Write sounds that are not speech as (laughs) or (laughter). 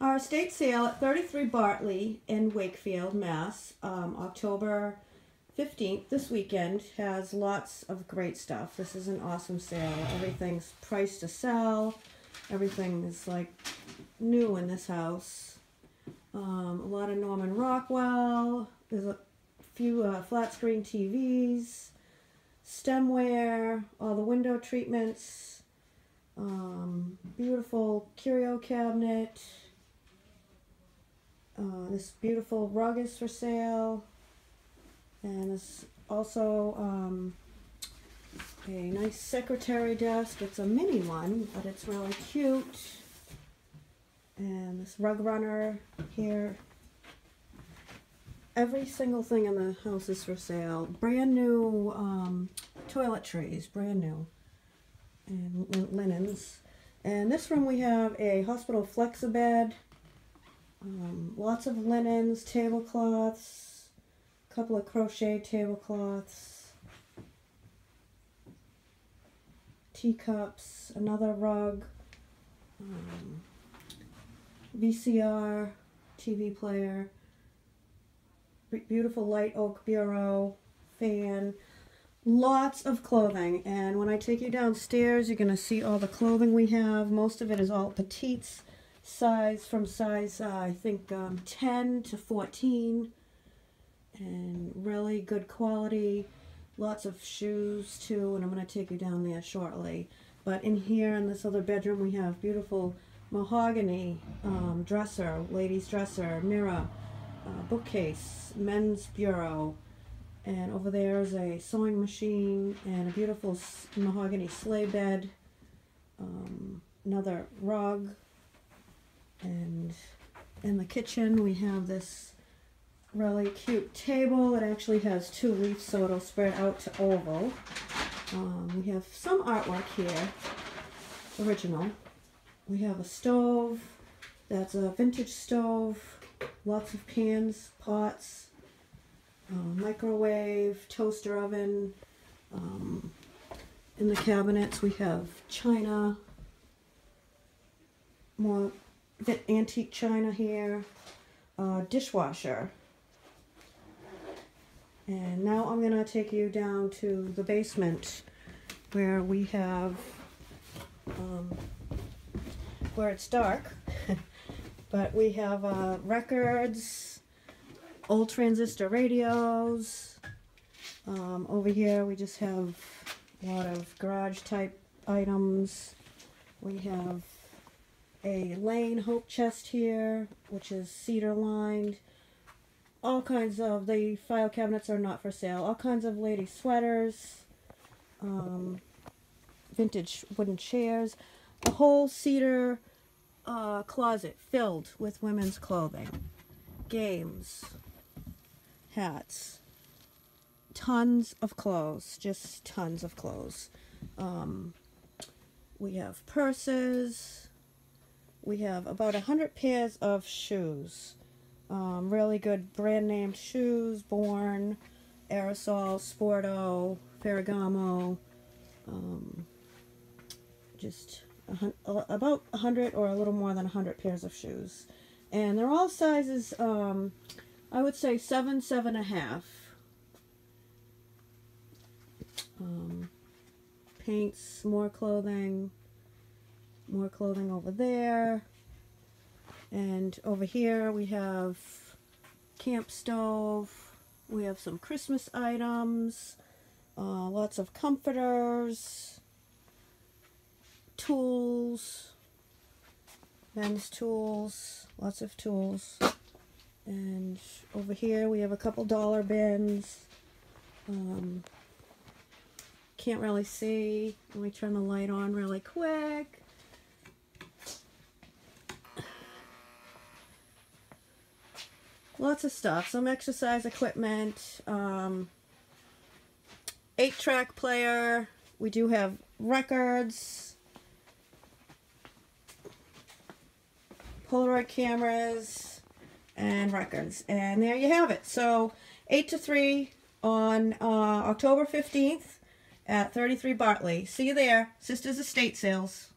Our estate sale at 33 Bartley in Wakefield, Mass, um, October 15th, this weekend, has lots of great stuff. This is an awesome sale. Everything's priced to sell. Everything is like new in this house. Um, a lot of Norman Rockwell. There's a few uh, flat screen TVs, stemware, all the window treatments, um, beautiful curio cabinet. Uh, this beautiful rug is for sale. And this also um, a nice secretary desk. It's a mini one, but it's really cute. And this rug runner here. Every single thing in the house is for sale. Brand new um, toiletries, brand new. And linens. And this room we have a hospital flexibed um, lots of linens, tablecloths, a couple of crochet tablecloths, teacups, another rug, um, VCR, TV player, beautiful light oak bureau, fan, lots of clothing. And when I take you downstairs, you're going to see all the clothing we have. Most of it is all petites size from size uh, I think um, 10 to 14 and really good quality. Lots of shoes too and I'm going to take you down there shortly. But in here in this other bedroom we have beautiful mahogany um, dresser ladies dresser mirror uh, bookcase men's bureau. And over there is a sewing machine and a beautiful mahogany sleigh bed um, another rug and in the kitchen we have this really cute table. It actually has two leaves so it'll spread out to oval. Um, we have some artwork here, original. We have a stove, that's a vintage stove, lots of pans, pots, uh, microwave, toaster oven. Um, in the cabinets we have china, more antique china here, uh, dishwasher. And now I'm going to take you down to the basement where we have, um, where it's dark, (laughs) but we have uh, records, old transistor radios. Um, over here we just have a lot of garage type items. We have a Lane Hope chest here, which is cedar lined. All kinds of, the file cabinets are not for sale. All kinds of lady sweaters, um, vintage wooden chairs, a whole cedar uh, closet filled with women's clothing, games, hats, tons of clothes, just tons of clothes. Um, we have purses, we have about a hundred pairs of shoes. Um, really good brand named shoes, Born, Aerosoles, Sporto, Ferragamo, um, just a, about a hundred or a little more than a hundred pairs of shoes. And they're all sizes, um, I would say seven, seven and a half. Um, paints, more clothing, more clothing over there. And over here we have camp stove. We have some Christmas items. Uh, lots of comforters. Tools. Men's tools. Lots of tools. And over here we have a couple dollar bins. Um, can't really see. Let me turn the light on really quick. Lots of stuff. Some exercise equipment, um, eight track player. We do have records, Polaroid cameras, and records. And there you have it. So 8 to 3 on uh, October 15th at 33 Bartley. See you there. Sisters Estate Sales.